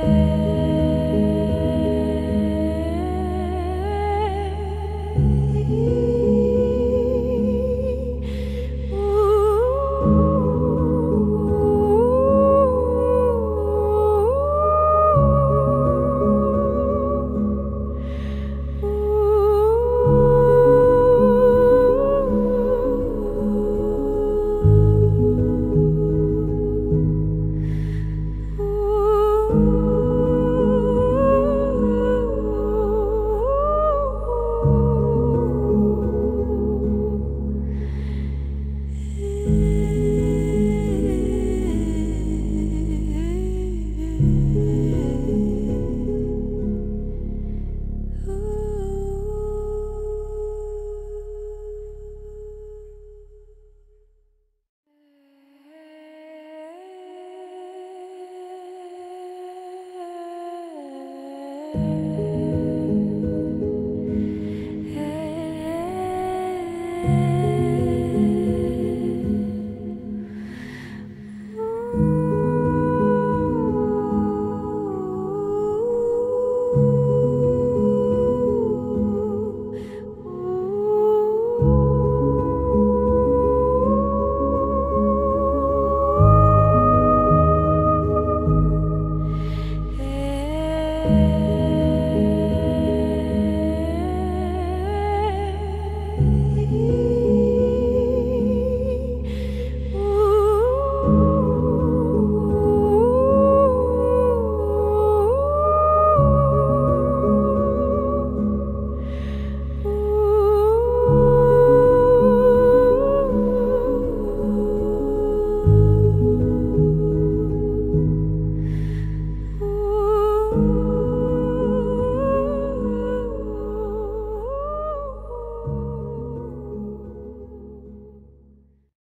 day.